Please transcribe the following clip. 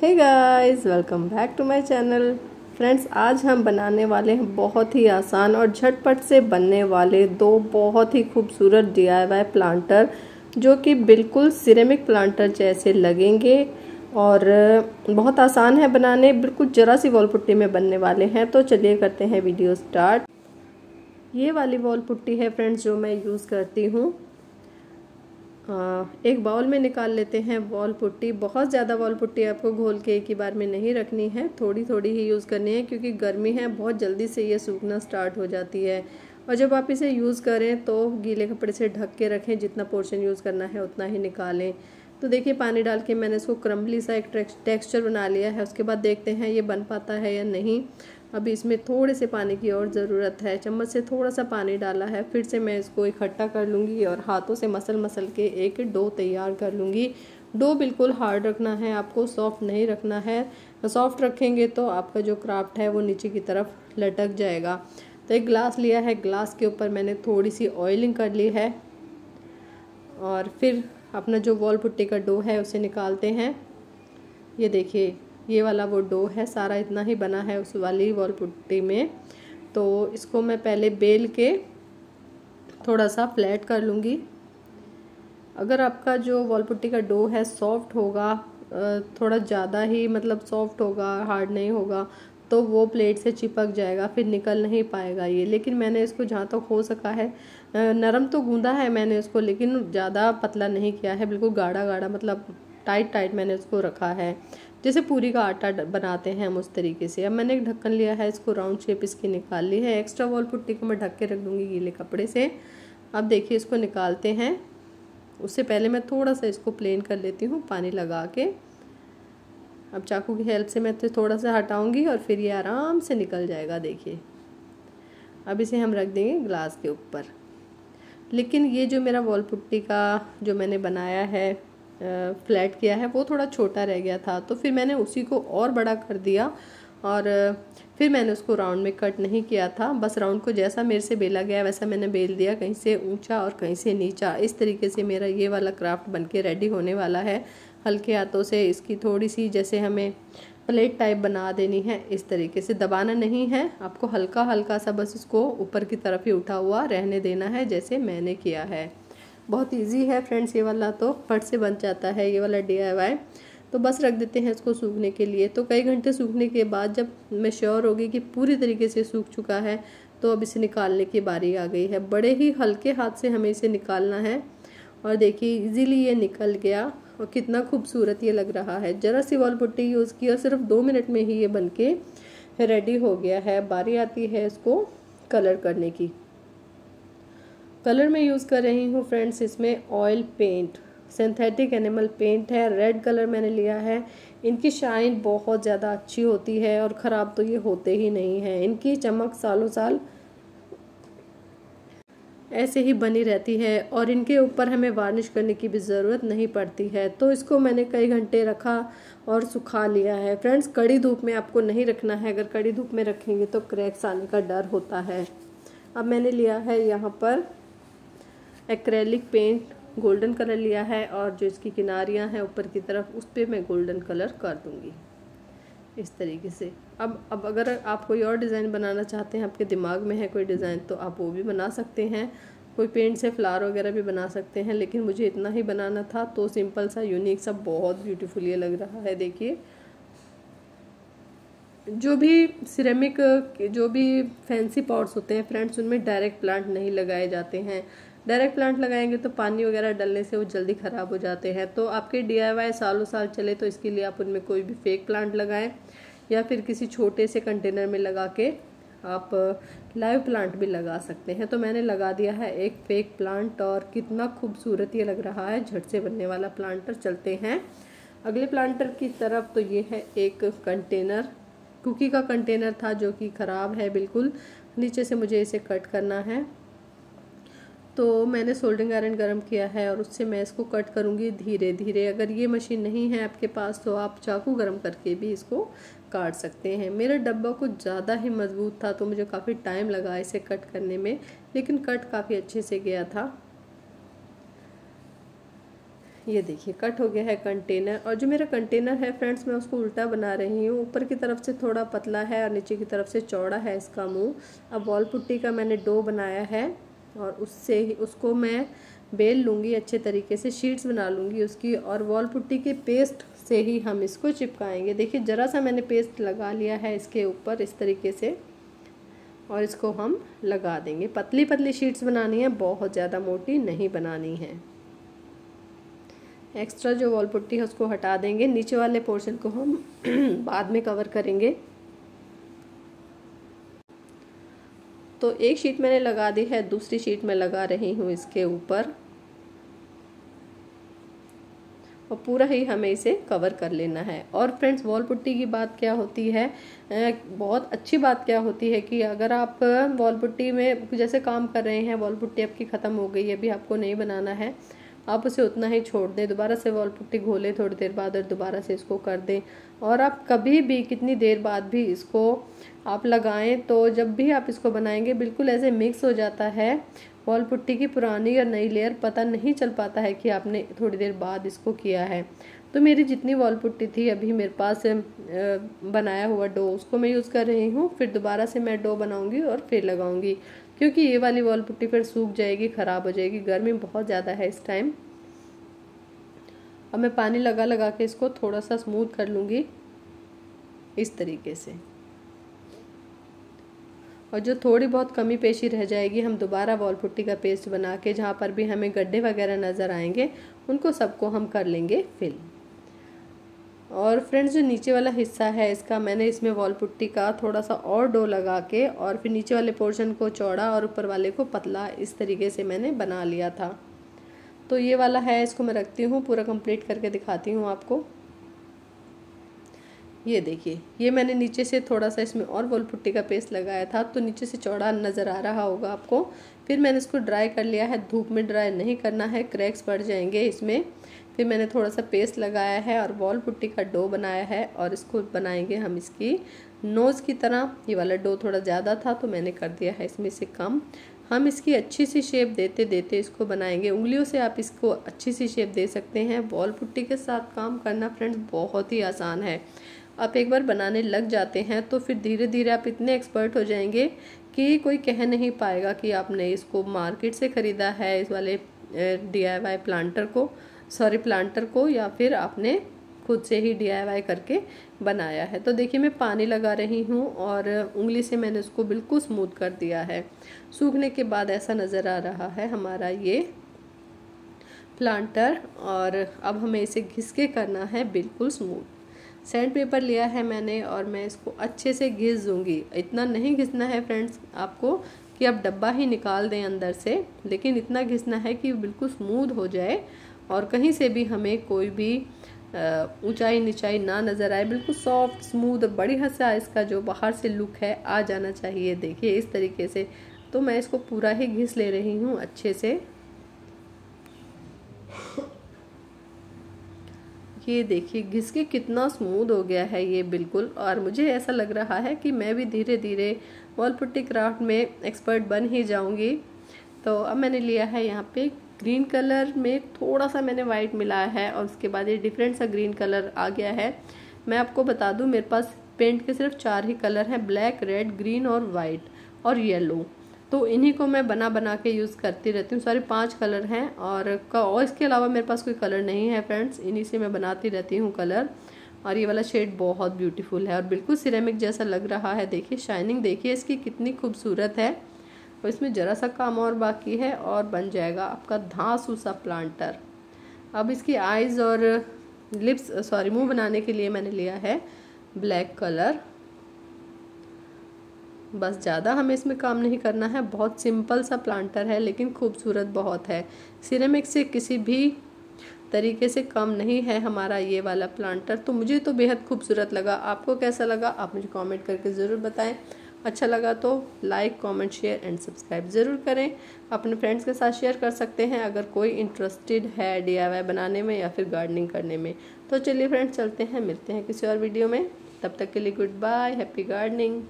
Hey guys welcome back to my channel friends आज हम बनाने वाले हैं बहुत ही आसान और झटपट से बनने वाले दो बहुत ही खूबसूरत डी प्लांटर जो कि बिल्कुल सिरेमिक प्लांटर जैसे लगेंगे और बहुत आसान है बनाने, बिल्कुल जरा सी वॉल पुट्टी में बनने वाले हैं तो चलिए करते हैं वीडियो स्टार्ट ये वाली वॉल पुट्टी है फ्रेंड्स जो मैं यूज़ करती हूँ। एक बाउल में निकाल लेते हैं वॉल पुट्टी, बहुत ज़्यादा वॉल पुट्टी आपको घोल के एक ही बार में नहीं रखनी है थोड़ी थोड़ी ही यूज़ करनी है, क्योंकि गर्मी है, बहुत जल्दी से ये सूखना स्टार्ट हो जाती है। और जब आप इसे यूज़ करें तो गीले कपड़े से ढक के रखें, जितना पोर्शन यूज़ करना है उतना ही निकालें। तो देखिए, पानी डाल के मैंने इसको क्रम्बली सा एक टेक्सचर बना लिया है, उसके बाद देखते हैं ये बन पाता है या नहीं। अभी इसमें थोड़े से पानी की और ज़रूरत है। चम्मच से थोड़ा सा पानी डाला है, फिर से मैं इसको इकट्ठा कर लूँगी और हाथों से मसल मसल के एक डो तैयार कर लूँगी। डो बिल्कुल हार्ड रखना है, आपको सॉफ्ट नहीं रखना है। सॉफ्ट रखेंगे तो आपका जो क्राफ्ट है वो नीचे की तरफ़ लटक जाएगा। तो एक ग्लास लिया है, ग्लास के ऊपर मैंने थोड़ी सी ऑयलिंग कर ली है। और फिर अपना जो वॉल पुट्टी का डो है उसे निकालते हैं। ये देखिए ये वाला वो डो है, सारा इतना ही बना है उस वाली वॉल पुट्टी में। तो इसको मैं पहले बेल के थोड़ा सा फ्लैट कर लूँगी। अगर आपका जो वॉल पुट्टी का डो है सॉफ्ट होगा थोड़ा ज़्यादा ही मतलब सॉफ्ट होगा, हार्ड नहीं होगा तो वो प्लेट से चिपक जाएगा, फिर निकल नहीं पाएगा ये। लेकिन मैंने इसको जहाँ तक तो हो सका है नरम तो गूंदा है मैंने इसको, लेकिन ज़्यादा पतला नहीं किया है, बिल्कुल गाढ़ा गाढ़ा मतलब टाइट टाइट मैंने उसको रखा है। जैसे पूरी का आटा बनाते हैं हम उस तरीके से। अब मैंने एक ढक्कन लिया है, इसको राउंड शेप इसकी निकाल ली है। एक्स्ट्रा वॉल पुट्टी को मैं ढक के रख दूँगी गीले कपड़े से। अब देखिए, इसको निकालते हैं। उससे पहले मैं थोड़ा सा इसको प्लेन कर लेती हूँ पानी लगा के। अब चाकू की हेल्प से मैं तो थोड़ा सा हटाऊँगी और फिर ये आराम से निकल जाएगा, देखिए। अब इसे हम रख देंगे ग्लास के ऊपर। लेकिन ये जो मेरा वॉल पुट्टी का जो मैंने बनाया है फ्लैट किया है, वो थोड़ा छोटा रह गया था। तो फिर मैंने उसी को और बड़ा कर दिया और, फिर मैंने उसको राउंड में कट नहीं किया था। बस राउंड को जैसा मेरे से बेला गया, वैसा मैंने बेल दिया, कहीं से ऊँचा और कहीं से नीचा। इस तरीके से मेरा ये वाला क्राफ्ट बनके रेडी होने वाला है। हल्के हाथों से इसकी थोड़ी सी जैसे हमें प्लेट टाइप बना देनी है, इस तरीके से। दबाना नहीं है, आपको हल्का हल्का सा बस इसको ऊपर की तरफ़ ही उठा हुआ रहने देना है, जैसे मैंने किया है। बहुत इजी है फ्रेंड्स ये वाला तो फट से बन जाता है, ये वाला डी तो बस रख देते हैं इसको सूखने के लिए। तो कई घंटे सूखने के बाद जब मैं श्योर होगी कि पूरी तरीके से सूख चुका है तो अब इसे निकालने की बारी आ गई है। बड़े ही हल्के हाथ से हमें इसे निकालना है। और देखिए इजीली ये निकल गया। और कितना खूबसूरत ये लग रहा है। ज़रा सी वॉल पुट्टी यूज़ की और सिर्फ़ दो मिनट में ही ये बन के रेडी हो गया है। बारी आती है इसको कलर करने की। कलर मैं यूज़ कर रही हूँ फ्रेंड्स, इसमें oil paint synthetic enamel paint है। रेड कलर मैंने लिया है। इनकी शाइन बहुत ज़्यादा अच्छी होती है और ख़राब तो ये होते ही नहीं हैं। इनकी चमक सालों साल ऐसे ही बनी रहती है और इनके ऊपर हमें वार्निश करने की भी ज़रूरत नहीं पड़ती है। तो इसको मैंने कई घंटे रखा और सुखा लिया है। फ्रेंड्स, कड़ी धूप में आपको नहीं रखना है। अगर कड़ी धूप में रखेंगे तो क्रैक्स आने का डर होता है। अब मैंने लिया है यहाँ पर एक्रेलिक पेंट गोल्डन कलर लिया है और जो इसकी किनारियाँ हैं ऊपर की तरफ़, उस पर मैं गोल्डन कलर कर दूँगी। इस तरीके से। अब अब अगर आप कोई और डिज़ाइन बनाना चाहते हैं, आपके दिमाग में है कोई डिज़ाइन तो आप वो भी बना सकते हैं। कोई पेंट से फ्लावर वगैरह भी बना सकते हैं, लेकिन मुझे इतना ही बनाना था तो सिंपल सा, यूनिक सा, बहुत ब्यूटीफुल ये लग रहा है, देखिए। जो भी सिरेमिक, जो भी फैंसी पॉट्स होते हैं, फ्रेंड्स, उनमें डायरेक्ट प्लांट नहीं लगाए जाते हैं। डायरेक्ट प्लांट लगाएँगे तो पानी वगैरह डलने से वो जल्दी ख़राब हो जाते हैं। तो आपके डी सालों साल चले तो इसके लिए आप उनमें कोई भी फेक प्लांट लगाएँ या फिर किसी छोटे से कंटेनर में लगा के आप लाइव प्लांट भी लगा सकते हैं। तो मैंने लगा दिया है एक फेक प्लांट और कितना खूबसूरत ये लग रहा है। झट से बनने वाला प्लांटर चलते हैं। अगले प्लांटर की तरफ़ तो ये है एक कंटेनर कुकी का कंटेनर था जो कि ख़राब है बिल्कुल। नीचे से मुझे इसे कट करना है। तो मैंने सोल्डिंग आयरन गर्म किया है और उससे मैं इसको कट करूँगी धीरे धीरे। अगर ये मशीन नहीं है आपके पास तो आप चाकू गर्म करके भी इसको काट सकते हैं। मेरा डब्बा कुछ ज़्यादा ही मज़बूत था तो मुझे काफ़ी टाइम लगा इसे कट करने में, लेकिन कट काफ़ी अच्छे से गया था। ये देखिए, कट हो गया है कंटेनर। और जो मेरा कंटेनर है फ्रेंड्स, मैं उसको उल्टा बना रही हूँ। ऊपर की तरफ़ से थोड़ा पतला है और नीचे की तरफ़ से चौड़ा है इसका मुँह। अब वॉल पुट्टी का मैंने डो बनाया है। और उससे ही, उसको मैं बेल लूँगी, अच्छे तरीके से शीट्स बना लूँगी उसकी और वॉल पुट्टी के पेस्ट से ही हम इसको चिपकाएँगे। देखिए, ज़रा सा मैंने पेस्ट लगा लिया है इसके ऊपर इस तरीके से और इसको हम लगा देंगे। पतली पतली शीट्स बनानी है, बहुत ज़्यादा मोटी नहीं बनानी है। एक्स्ट्रा जो वॉल पुट्टी है उसको हटा देंगे। नीचे वाले पोर्शन को हम बाद में कवर करेंगे। तो एक शीट मैंने लगा दी है, दूसरी शीट मैं लगा रही हूँ इसके ऊपर। और पूरा ही हमें इसे कवर कर लेना है। और फ्रेंड्स वॉल पुट्टी की बात क्या होती है? बहुत अच्छी बात क्या होती है कि अगर आप वॉल पुट्टी में जैसे काम कर रहे हैं वॉल पुट्टी आपकी ख़त्म हो गई है अभी आपको नहीं बनाना है आप उसे उतना ही छोड़ दें, दोबारा से वॉल पुट्टी घोलें थोड़ी देर बाद और दोबारा से इसको कर दें। और आप कभी भी, कितनी देर बाद भी इसको आप लगाएँ तो जब भी आप इसको बनाएँगे, बिल्कुल ऐसे मिक्स हो जाता है। वॉल पुट्टी की पुरानी और नई लेयर पता नहीं चल पाता है कि आपने थोड़ी देर बाद इसको किया है। तो मेरी जितनी वॉल पुट्टी थी, अभी मेरे पास बनाया हुआ डो, उसको मैं यूज़ कर रही हूँ, फिर दोबारा से मैं डो बनाऊँगी और फिर लगाऊँगी। क्योंकि ये वाली वॉल पुट्टी फिर सूख जाएगी, ख़राब हो जाएगी। गर्मी बहुत ज़्यादा है इस टाइम अब मैं पानी लगा लगा के इसको थोड़ा सा स्मूथ कर लूँगी इस तरीके से। और जो थोड़ी बहुत कमी पेशी रह जाएगी, हम दोबारा वॉल पुट्टी का पेस्ट बना के, जहाँ पर भी हमें गड्ढे वगैरह नज़र आएँगे, उनको सबको हम कर लेंगे फिल और फ्रेंड्स, जो नीचे वाला हिस्सा है इसका, मैंने इसमें वॉल पुट्टी का थोड़ा सा और डो लगा के और फिर नीचे वाले पोर्शन को चौड़ा और ऊपर वाले को पतला इस तरीके से मैंने बना लिया था। तो ये वाला है, इसको मैं रखती हूँ, पूरा कंप्लीट करके दिखाती हूँ आपको। ये देखिए, ये मैंने नीचे से थोड़ा सा इसमें और वॉल पुट्टी का पेस्ट लगाया था तो नीचे से चौड़ा नज़र आ रहा होगा आपको। फिर मैंने इसको ड्राई कर लिया है, धूप में ड्राई नहीं करना है, क्रैक्स पड़ जाएँगे इसमें। फिर मैंने थोड़ा सा पेस्ट लगाया है और वॉल पुट्टी का डो बनाया है और इसको बनाएँगे हम इसकी नोज़ की तरह। ये वाला डो थोड़ा ज़्यादा था तो मैंने कर दिया है इसमें से कम। हम इसकी अच्छी सी शेप देते देते इसको बनाएँगे। उंगलियों से आप इसको अच्छी सी शेप दे सकते हैं। वॉल पुट्टी के साथ काम करना फ्रेंड्स बहुत ही आसान है। आप एक बार बनाने लग जाते हैं तो फिर धीरे धीरे आप इतने एक्सपर्ट हो जाएँगे कि कोई कह नहीं पाएगा कि आपने इसको मार्केट से ख़रीदा है, इस वाले डीआईवाई प्लांटर को। सॉरी, प्लांटर को या फिर आपने खुद से ही डीआईवाई करके बनाया है। तो देखिए, मैं पानी लगा रही हूँ और उंगली से मैंने उसको बिल्कुल स्मूथ कर दिया है। सूखने के बाद ऐसा नज़र आ रहा है हमारा ये प्लांटर और अब हमें इसे घिस के करना है बिल्कुल स्मूथ सैंड पेपर लिया है मैंने और मैं इसको अच्छे से घिस दूँगी। इतना नहीं घिसना है फ्रेंड्स आपको कि आप डब्बा ही निकाल दें अंदर से, लेकिन इतना घिसना है कि बिल्कुल स्मूथ हो जाए और कहीं से भी हमें कोई भी ऊंचाई निचाई ना नज़र आए, बिल्कुल सॉफ्ट स्मूथ बड़ी हद से इसका जो बाहर से लुक है, आ जाना चाहिए। देखिए, इस तरीके से तो मैं इसको पूरा ही घिस ले रही हूँ अच्छे से। ये देखिए, घिस के कितना स्मूथ हो गया है ये बिल्कुल। और मुझे ऐसा लग रहा है कि मैं भी धीरे धीरे वॉल पुट्टी क्राफ्ट में एक्सपर्ट बन ही जाऊँगी। तो अब मैंने लिया है यहाँ पे ग्रीन कलर में थोड़ा सा मैंने वाइट मिलाया है और उसके बाद ये डिफरेंट सा ग्रीन कलर आ गया है। मैं आपको बता दूँ, मेरे पास पेंट के सिर्फ़ चार ही कलर हैं ब्लैक रेड ग्रीन और वाइट और येलो तो इन्हीं को मैं बना बना के यूज़ करती रहती हूँ। सारे पाँच कलर हैं और और इसके अलावा मेरे पास कोई कलर नहीं है फ्रेंड्स इन्हीं से मैं बनाती रहती हूँ कलर और ये वाला शेड बहुत ब्यूटीफुल है और बिल्कुल सिरेमिक जैसा लग रहा है। देखिए शाइनिंग देखिए इसकी कितनी खूबसूरत है। और इसमें ज़रा सा काम और बाकी है और बन जाएगा आपका धांसू सा प्लांटर अब इसकी आइज़ और लिप्स सॉरी मुँह बनाने के लिए मैंने लिया है ब्लैक कलर बस ज़्यादा हमें इसमें काम नहीं करना है, बहुत सिंपल सा प्लांटर है, लेकिन खूबसूरत बहुत है। सिरेमिक से किसी भी तरीके से कम नहीं है हमारा ये वाला प्लांटर तो मुझे तो बेहद खूबसूरत लगा। आपको कैसा लगा? आप मुझे कमेंट करके ज़रूर बताएँ। अच्छा लगा तो like comment share and subscribe ज़रूर करें। अपने फ्रेंड्स के साथ शेयर कर सकते हैं अगर कोई इंटरेस्टेड है डीआईवाई बनाने में या फिर गार्डनिंग करने में। तो चलिए फ्रेंड्स चलते हैं, मिलते हैं किसी और वीडियो में। तब तक के लिए गुड बाय हैप्पी गार्डनिंग